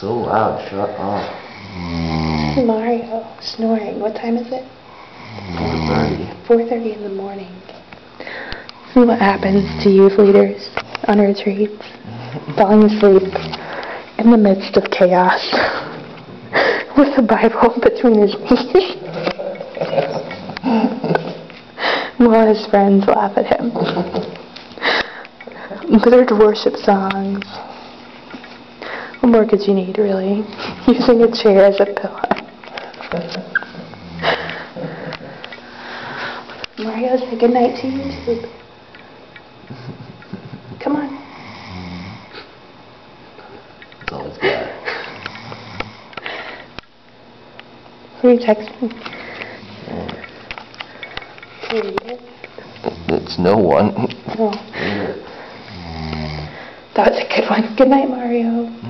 so loud. Shut up. Hmm. Mario snoring. What time is it? 4.30. 4.30 in the morning. This what happens to youth leaders on retreats. Falling asleep in the midst of chaos with the Bible between his knees. While his friends laugh at him. With worship songs. What more could you need, really? Using a chair as a pillow. Mario, say goodnight to YouTube. Come on. It's got. Who are you texting? Can you read it? It's no one. Oh, that was a good one. Good night, Mario.